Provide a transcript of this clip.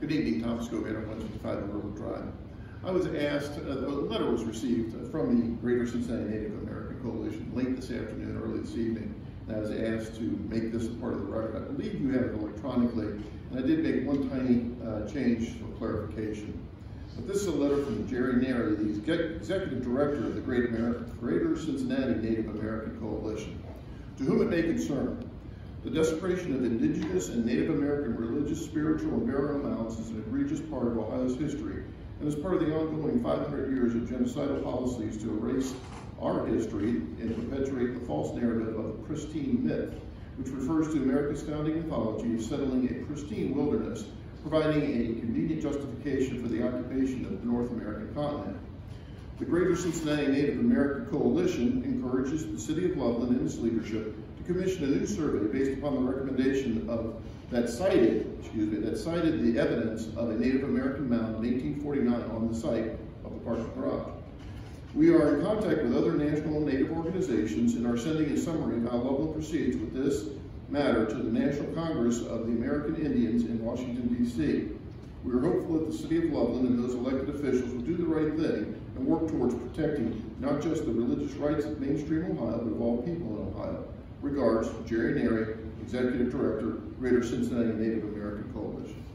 Good evening, Tom Scovanner, 155 Railroad Drive. I was asked, uh, a letter was received from the Greater Cincinnati Native American Coalition late this afternoon, early this evening, and I was asked to make this a part of the record. I believe you have it electronically, and I did make one tiny uh, change for clarification. But this is a letter from Jerry Neri, the Executive Director of the Great Greater Cincinnati Native American Coalition. To whom it may concern, the desecration of indigenous and Native American religious, spiritual, and burial mounds is an egregious part of Ohio's history and is part of the ongoing 500 years of genocidal policies to erase our history and perpetuate the false narrative of the pristine myth, which refers to America's founding mythology of settling a pristine wilderness, providing a convenient justification for the occupation of the North American continent. The Greater Cincinnati Native American Coalition encourages the City of Loveland and its leadership to commission a new survey based upon the recommendation of that cited, excuse me, that cited the evidence of a Native American mound in 1849 on the site of the parking garage. We are in contact with other national Native organizations and are sending a summary of how Loveland proceeds with this matter to the National Congress of the American Indians in Washington, D.C. We are hopeful that the City of Loveland and those elected officials will do the right thing and work towards protecting not just the religious rights of mainstream Ohio, but of all people in Ohio. Regards, Jerry Neri, Executive Director, Greater Cincinnati Native American Coalition.